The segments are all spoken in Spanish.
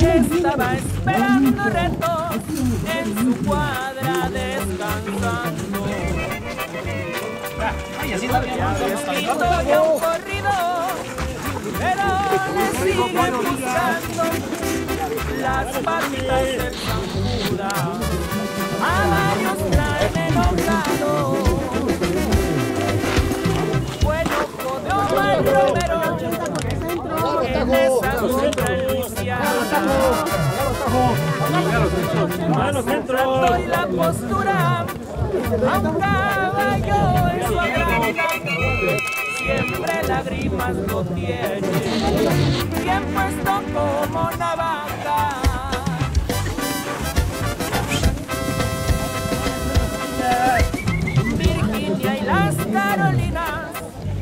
Estaba esperando retos en su cuadra descansando. Ay, así corrido, pero le siguen buscando las patitas del zancuda. Esa contra centro y la postura a un caballo en su. Siempre lágrimas lo tiene, bien puesto como navaja. Virginia y las Carolinas,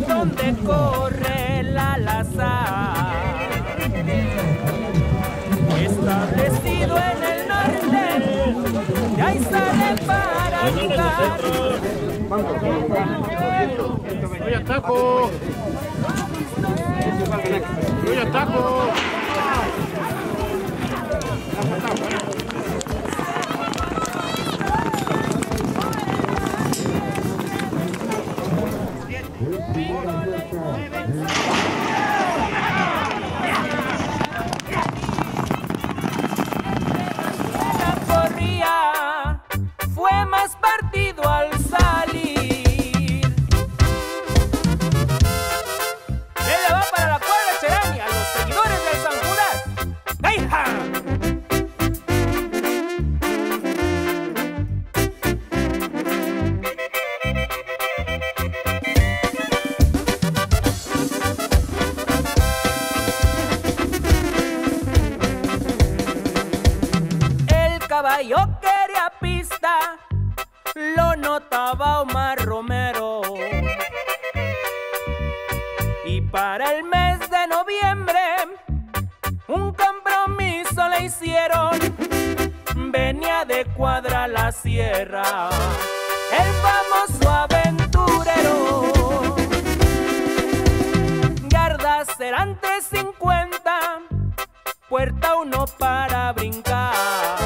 donde corre la lazar. Para jugar. ¡Voy ataco! ¡Voy ataco! La Caballo quería pista, lo notaba Omar Romero. Y para el mes de noviembre, un compromiso le hicieron. Venía de cuadra la sierra, el famoso aventurero. Yardas serán 350, puerta uno para brincar.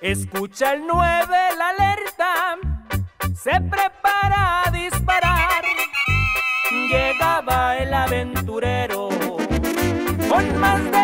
Escucha el 9, la alerta, se prepara a disparar. Llegaba el aventurero con más de